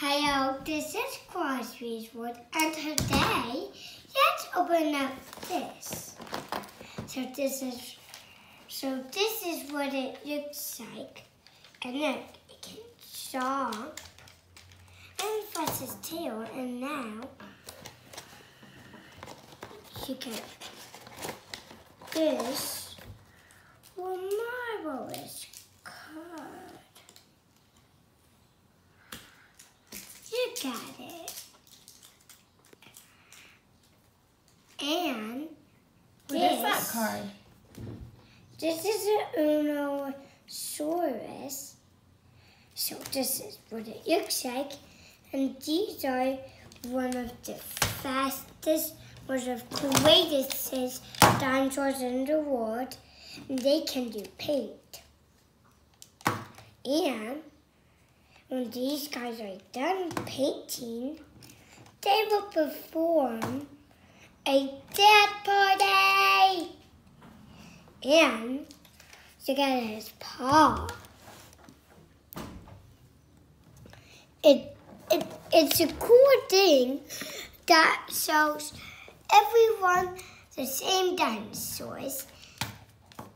Hello, this is Crosby's World, and today, let's open up this. So this is, so this is what it looks like, and then it can jump and flash his tail, and now you can. This will marvelous card. It. And What is that this- card? This is an Unosaurus. So this is what it looks like. And these are one of the fastest, one of the greatest dinosaurs in the world. And they can do paint. And when these guys are done painting, they will perform a death party. And look at his paw. It, it, it's a cool thing that shows everyone the same dinosaurs.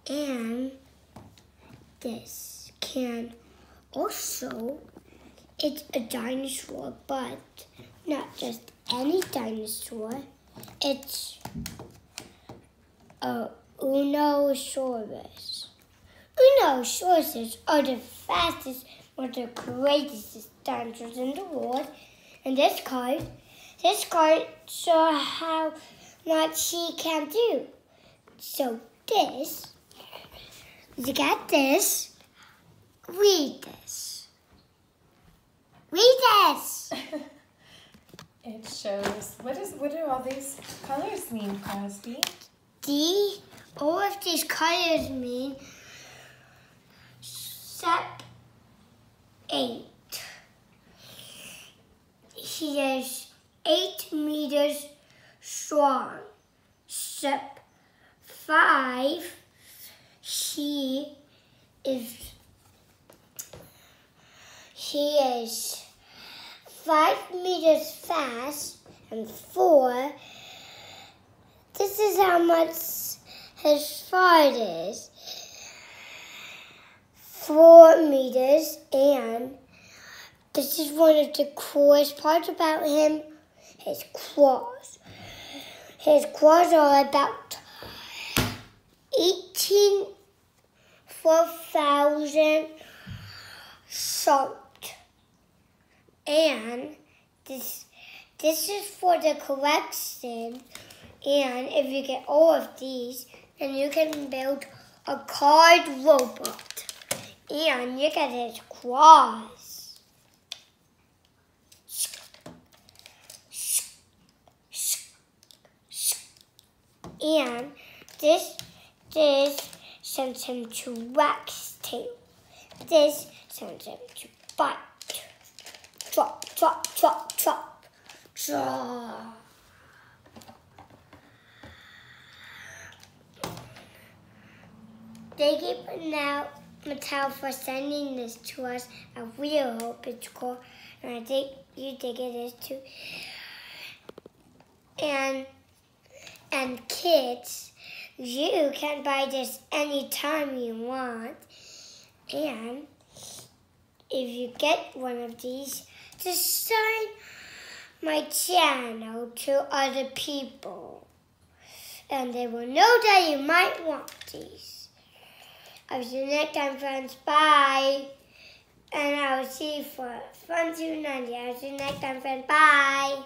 And this can also, it's a dinosaur, but not just any dinosaur. It's a Unosaurus. Unosauruses are the fastest or the greatest dinosaurs in the world. And this card, this card shows how much he can do. So this, you at this, read this. Read this. It shows what is what do all these colors mean, Crosby? The all of these colors mean step eight. He is eight meters strong. Step five. He is he is five meters fast and four this is how much his fart is. Four meters, and this is one of the coolest parts about him his claws. His claws are about 18 4,000 salt. And this this is for the collection. And if you get all of these, then you can build a card robot. And look at his claws. And this, this sends him to wax tail. This sends him to bite. Drop, drop, drop, drop, drop. Thank you now, Mattel, for sending this to us. I really hope it's cool, and I think you think it is too. And and kids, you can buy this anytime you want. And if you get one of these, just sign my channel to other people. And they will know that you might want these. I'll see you next time, friends. Bye. And I will see you for Fun 290. I'll see you next time, friends. Bye.